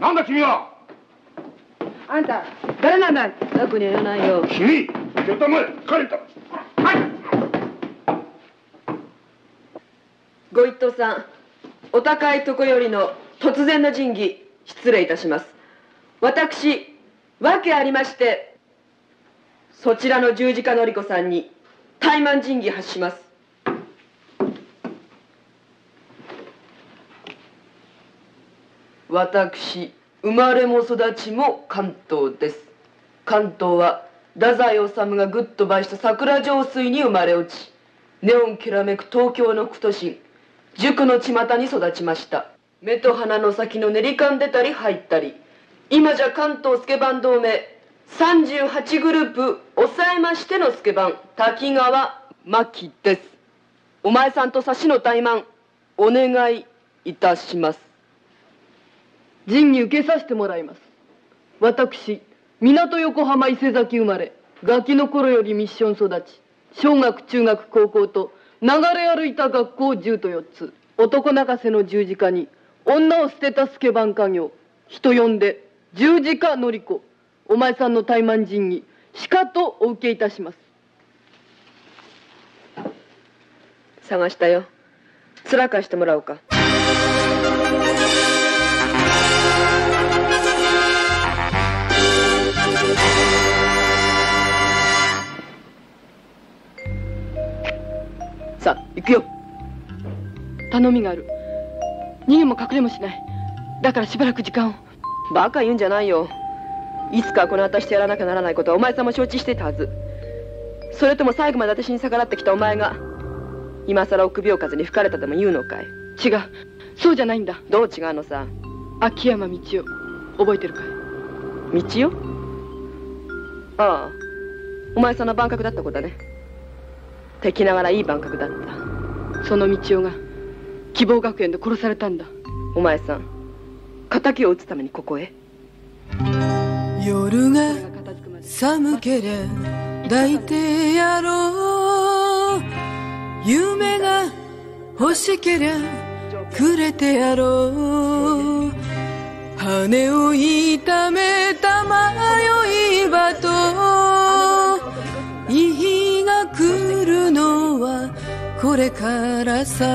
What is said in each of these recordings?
なんだ君は。あんた誰なんだ楽には言わないよ。君ちょっと前彼と。はい。ご一等さんお高いとこよりの突然の仁義失礼いたします。私訳ありましてそちらの十字架のり子さんに怠慢仁義発します私生まれも育ちも関東です。関東は太宰治がぐっと倍した桜上水に生まれ落ちネオンきらめく東京の区都心塾の巷に育ちました。目と鼻の先の練り勘出たり入ったり今じゃ関東スケバン同盟38グループ抑えましてのスケバン滝川真紀です。お前さんと差しの怠慢お願いいたします。仁義受けさせてもらいます。私港横浜伊勢崎生まれガキの頃よりミッション育ち小学中学高校と流れ歩いた学校10と4つ男泣かせの十字架に女を捨てたスケバン家業人呼んで十字架のり子お前さんの怠慢仁義しかとお受けいたします。探したよ。面貸してもらおうか。さあ行くよ。頼みがある。逃げも隠れもしない。だからしばらく時間を。バカ言うんじゃないよ。いつかこの私とやらなきゃならないことはお前さんも承知していたはず。それとも最後まで私に逆らってきたお前が今さら臆病風に吹かれたでも言うのかい？違う。そうじゃないんだ。どう違うのさ？秋山道夫覚えてるかい？道夫ああ。お前さんの万格だった子だね。敵ながらいい万格だった。その道夫が希望学園で殺されたんだ。お前さん敵を討つためにここへ？夜が寒けりゃ抱いてやろう。夢が欲しけりゃくれてやろう羽を痛めた迷い場といい日が来るのはこれからさ。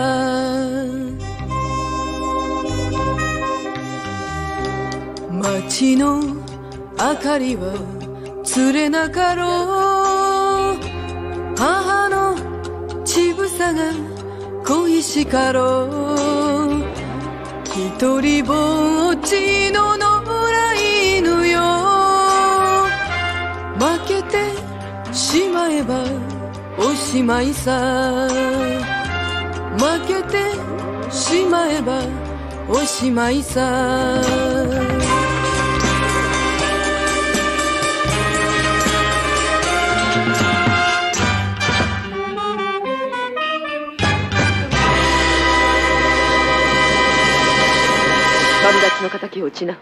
街の明かりは釣れなかろう。母の乳房が恋しかろう。一人ぼっちの野良犬よ。負けてしまえばおしまいさ。負けてしまえばおしまいさ。旅立ちの敵を討ちな。